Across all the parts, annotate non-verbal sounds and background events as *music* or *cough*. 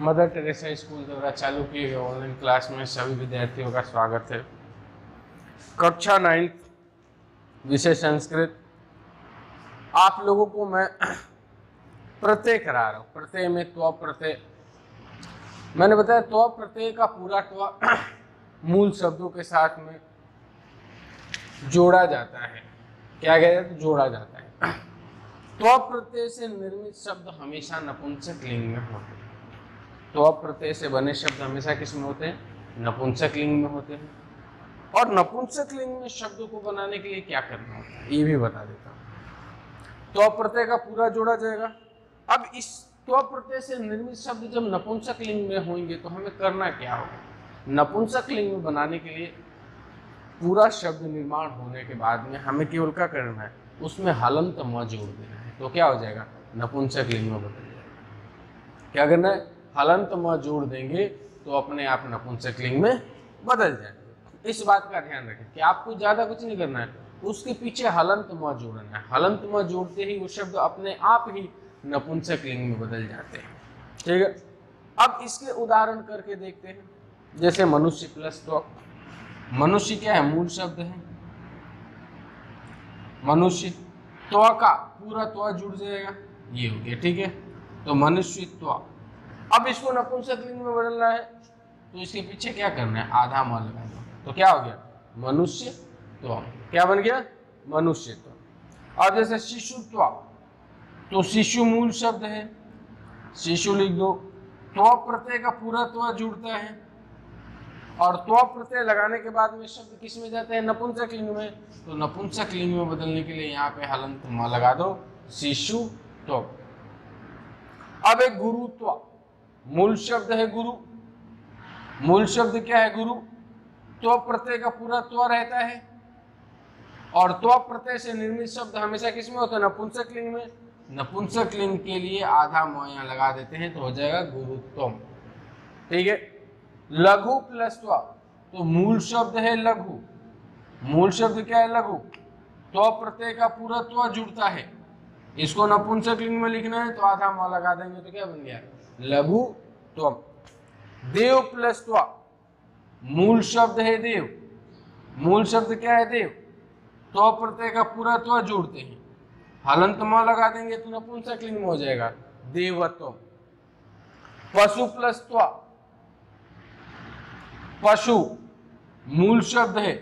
Mother Teresa school द्वारा चालू किए गए ऑनलाइन क्लास में सभी विद्यार्थियों का स्वागत है। कक्षा नाइन्थ विषय संस्कृत। आप लोगों को मैं प्रत्यय करा रहा हूँ। प्रत्यय में त्व प्रत्यय। मैंने बताया, त्व प्रत्यय का पूरा त्व *clears throat* मूल शब्दों के साथ में जोड़ा जाता है। क्या कहते हैं? जोड़ा जाता है। *clears throat* त्व प्रत्यय से निर्मित शब्द हमेशा नपुंसक लिंग में होते हैं। तो अब प्रत्यय से बने शब्द हमेशा किसमें होते हैं? नपुंसक लिंग में होते हैं। और नपुंसक लिंग में शब्दों को बनाने के लिए क्या करना होता है, ये भी बता देता हूँ। तो अप्रत्यय का पूरा जोड़ा जाएगा। अब इस तो अप्रत्यय से निर्मित शब्द जब नपुंसक लिंग में होंगे तो हमें करना क्या होगा? नपुंसक लिंग में बनाने के लिए पूरा शब्द निर्माण होने के बाद में हमें केवल क्या करना है? उसमें हलंत म जोड़ देना है। तो क्या हो जाएगा? नपुंसक लिंग में बदल जाएगा। क्या करना है? हलंत म जोड़ देंगे तो अपने आप नपुंसक लिंग में बदल जाएँगे। इस बात का ध्यान रखें कि आपको ज़्यादा कुछ नहीं करना है, उसके पीछे हलंत म जोड़ना है। हलंत म जोड़ते ही वो शब्द अपने आप ही नपुंसक लिंग में बदल जाते हैं। ठीक है? अब इसके उदाहरण करके देखते हैं। जैसे मनुष्य प्लस तो मनुष्य क्या है? मूल शब्द है। मनुष्य त्व का पूरा त्व जुड़ जाएगा। ये हो गया, ठीक है? तो मनुष्य त्व। अब इसको नपुंसक लिंग में बदलना है। तो इसके पीछे क्या करना है? आधा म लगाना तो क्या हो गया? मनुष्य तो क्या बन गया? मनुष्य तो अब जैसे शिशुत्व तो, तो शिशु मूल शब्द है। शिशु लिख दो। त्व प्रत्यय का पूरा त्व जुड़ता है। और त्व प्रत्यय लगाने के बाद में शब्द किसमें जाते हैं? नपुंसक लिंग में। तो नपुंसक लिंग में बदलने के लिए यहाँ पे हलंत म लगा दो। शिशु त्व अब एक गुरुत्व मूल शब्द है गुरु। मूल शब्द क्या है गुरु? तो प्रत्यय का पूरा त्व रहता है। और त्व प्रत्यय से निर्मित शब्द हमेशा किसमें होता है? नपुंसक लिंग में। नपुंसक लिंग के लिए आधा मोया लगा देते हैं तो हो जाएगा गुरुत्वम। ठीक है? लघु प्लस त्व। तो मूल शब्द है लघु। मूल शब्द क्या है लघु? तो प्रत्यय का पूरा त्व जुड़ता है। इसको नपुंसक लिंग में लिखना है तो आधा मौ लगा देंगे तो क्या बन गया? लघु त्वम देव प्लस त्व। मूल शब्द है देव। मूल शब्द क्या है देव? तो प्रत्यय का पूरा त्व जोड़ते हैं। हलंत म लगा देंगे तो नपुंसक लिंग में हो जाएगा। देवत्व। पशु प्लस त्व। पशु। मूल शब्द है।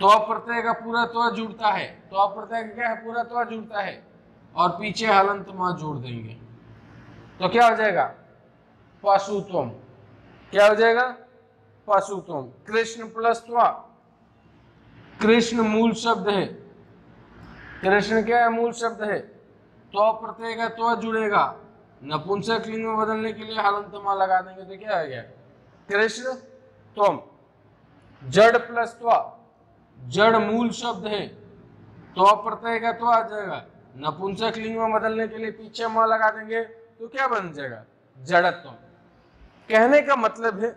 तो प्रत्यय का पूरा त्व जुड़ता है। तो प्रत्यय का क्या है? पूरा त्व जुड़ता है। और पीछे हलंत म जोड़ देंगे। तो क्या हो जाएगा? पशु तुम क्या हो जाएगा? पशु तुम कृष्ण प्लस त्वा। कृष्ण मूल शब्द है। कृष्ण क्या है? मूल शब्द है। तो प्रत्यय का तो जुड़ेगा। नपुंसक लिंग में बदलने के लिए हलंतमा लगा देंगे तो क्या हो गया कृष्ण तुम जड़ प्लस त्वा। जड़ मूल शब्द है। तो प्रत्यय का तो आ जाएगा। नपुंसक लिंग में बदलने के लिए पीछे माँ लगा देंगे। तो क्या बन जाएगा? जड़त्व। कहने का मतलब है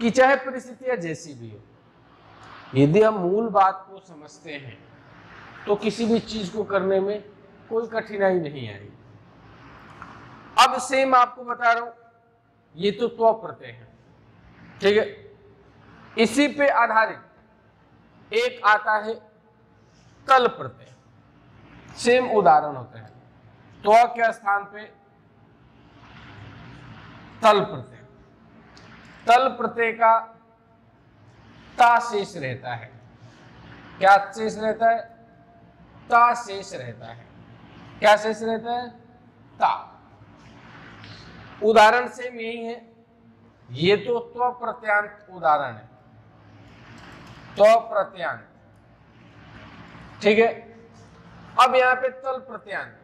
कि चाहे परिस्थितियाँ जैसी भी हो, यदि हम मूल बात को समझते हैं तो किसी भी चीज़ को करने में कोई कठिनाई नहीं आएगी। अब सेम आपको बता रहा हूँ, ये तो त्व प्रत्यय है। ठीक है? इसी पे आधारित एक आता है कल प्रत्यय। सेम उदाहरण होते हैं। तो के स्थान पे तल प्रत्यय। तल प्रत्यय का ता शेष रहता है। क्या शेष रहता है? ता शेष रहता है। क्या शेष रहता है? ता। उदाहरण सेम यही है। ये तो त्व प्रत्यांत उदाहरण है। त्व प्रत्यांत ठीक है? अब यहाँ पे तल प्रत्यांत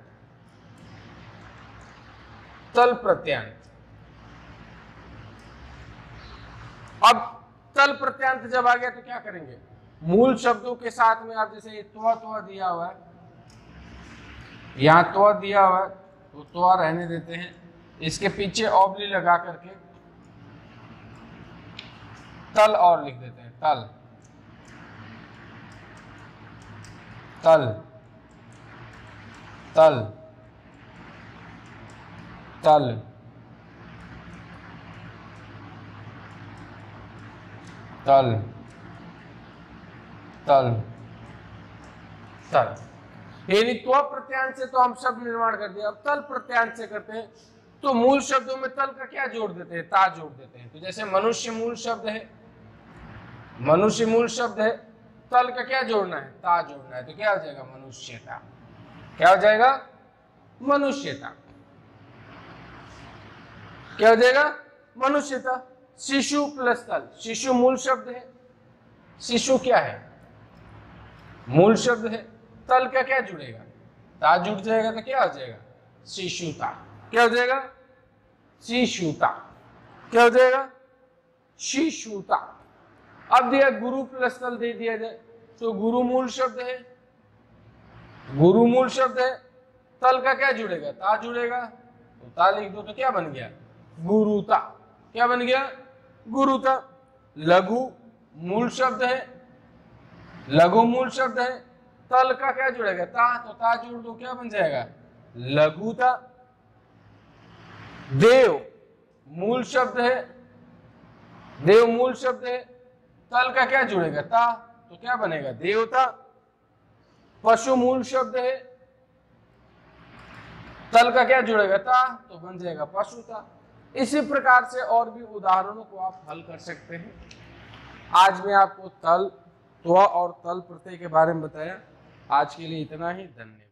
तल प्रत्यांत। अब तल प्रत्यांत जब आ गया तो क्या करेंगे? मूल शब्दों के साथ में आप जैसे तो दिया हुआ है यहाँ त्व दिया हुआ है तो तो रहने देते हैं। इसके पीछे ऑबली लगा करके तल और लिख देते हैं, तल। तल। तल। तल। तल। तल। तल। यानी त्व प्रत्यांश से तो हम शब्द निर्माण कर दिया अब तल प्रत्यांश से करते हैं तो मूल शब्दों में तल का क्या जोड़ देते हैं? ता जोड़ देते हैं। तो जैसे मनुष्य मूल शब्द है, मनुष्य मूल शब्द है, तल का क्या जोड़ना है? ता जोड़ना है। तो क्या हो जाएगा? मनुष्यता। क्या हो जाएगा? मनुष्यता। क्या हो जाएगा? मनुष्यता। शिशु प्लस तल शिशु मूल शब्द है। शिशु क्या है? मूल शब्द है। तल का क्या जुड़ेगा? ता जुड़ जाएगा तो क्या हो जाएगा? शिशुता। क्या हो जाएगा? शिशुता। क्या हो जाएगा? शिशुता। अब दिया गुरु प्लस तल दे दिया जाए। तो गुरु मूल शब्द है। गुरु मूल शब्द है। तल का क्या जुड़ेगा? ता जुड़ेगा। तो ता लिख दो तो क्या बन गया? गुरुता क्या बन गया? गुरुता लघु मूल शब्द है। लघु मूल शब्द है। तल का क्या जुड़ेगा? ता तो ता जोड़ दो, क्या बन जाएगा? लघुता देव मूल शब्द है। देव मूल शब्द है। तल का क्या जुड़ेगा? ता तो क्या बनेगा? देवता। पशु मूल शब्द है। तल का क्या जुड़ेगा? ता तो बन जाएगा पशुता। इसी प्रकार से और भी उदाहरणों को आप हल कर सकते हैं। आज मैं आपको तल त्व और तल प्रत्यय के बारे में बताया। आज के लिए इतना ही। धन्यवाद।